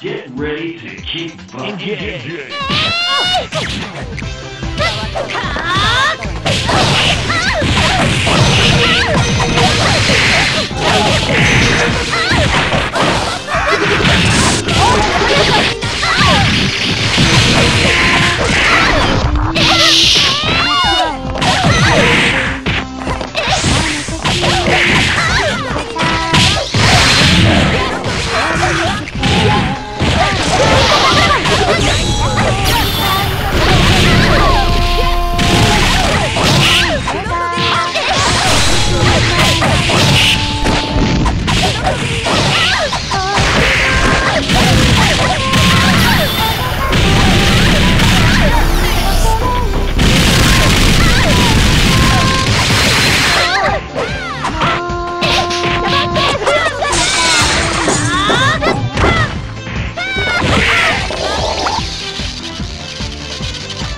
Get ready to keep bucking.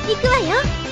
行くわよ。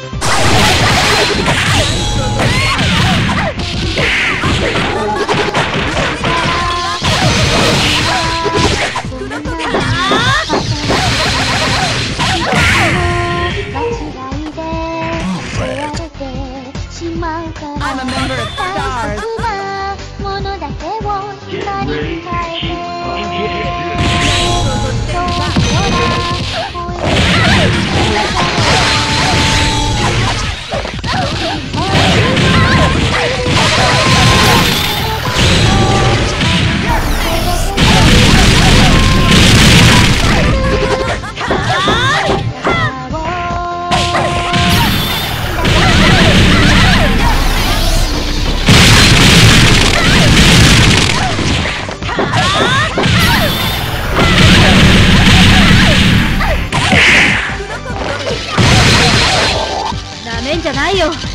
ゃないよ。